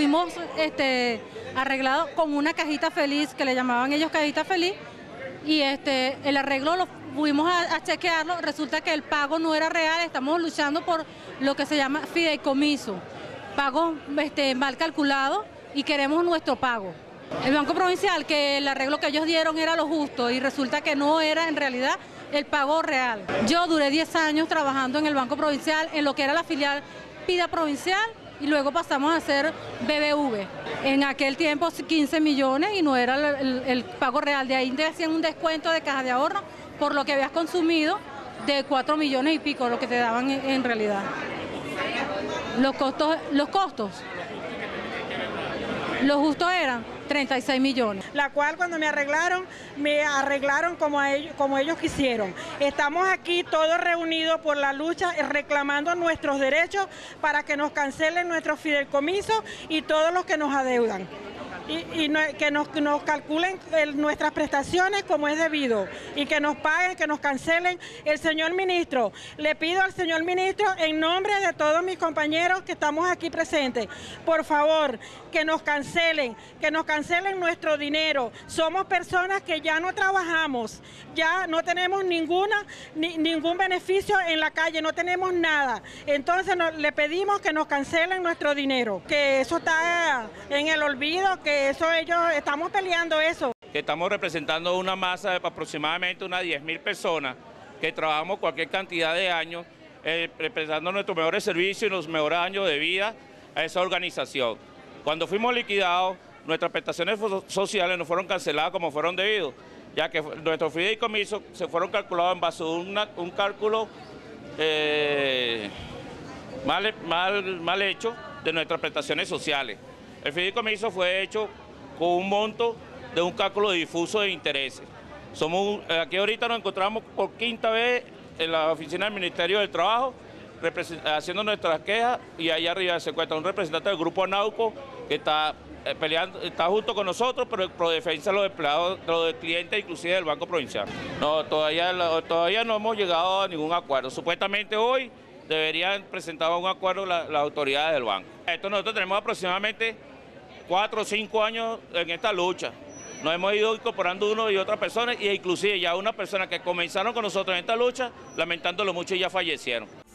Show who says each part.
Speaker 1: hemos este, arreglado con una cajita feliz, que le llamaban ellos cajita feliz, y este, el arreglo lo fuimos a, chequearlo, resulta que el pago no era real, estamos luchando por lo que se llama fideicomiso, pago este, mal calculado y queremos nuestro pago. El Banco Provincial, que el arreglo que ellos dieron era lo justo y resulta que no era en realidad el pago real. Yo duré 10 años trabajando en el Banco Provincial, en lo que era la filial PIDA Provincial y luego pasamos a hacer BBV. En aquel tiempo 15 millones y no era el, pago real. De ahí te hacían un descuento de caja de ahorro por lo que habías consumido de 4 millones y pico, lo que te daban en, realidad. Los costos, los costos, lo justo eran 36 millones.
Speaker 2: La cual cuando me arreglaron, me arreglaron como, ellos, como ellos quisieron. Estamos aquí todos reunidos por la lucha reclamando nuestros derechos para que nos cancelen nuestros fideicomisos y todos los que nos adeudan y, que nos, calculen nuestras prestaciones como es debido y que nos paguen, que nos cancelen. El señor ministro, le pido al señor ministro en nombre de todos mis compañeros que estamos aquí presentes, por favor, que nos cancelen, que nos cancelen nuestro dinero. Somos personas que ya no trabajamos, ya no tenemos ninguna, ningún beneficio en la calle, no tenemos nada. Entonces le pedimos que nos cancelen nuestro dinero, que eso está en el olvido, que eso ellos, estamos peleando eso.
Speaker 3: Estamos representando una masa de aproximadamente unas 10 mil personas que trabajamos cualquier cantidad de años eh, representando nuestros mejores servicios y los mejores años de vida a esa organización. Cuando fuimos liquidados, nuestras prestaciones sociales no fueron canceladas como fueron debidos, ya que nuestros fideicomisos se fueron calculados en base a un cálculo eh, mal, mal, mal hecho de nuestras prestaciones sociales. El fideicomiso fue hecho con un monto de un cálculo difuso de intereses. Somos, aquí ahorita nos encontramos por quinta vez en la oficina del Ministerio del Trabajo haciendo nuestras quejas y allá arriba se encuentra un representante del grupo Anauco que está eh, peleando, está junto con nosotros, pero pro defensa de los empleados, los clientes, inclusive del Banco Provincial. No, todavía, todavía no hemos llegado a ningún acuerdo. Supuestamente hoy deberían presentar un acuerdo las autoridades del banco. Esto nosotros tenemos aproximadamente cuatro o cinco años en esta lucha. Nos hemos ido incorporando uno y otras personas, e inclusive ya unas personas que comenzaron con nosotros en esta lucha, lamentándolo mucho, ya fallecieron.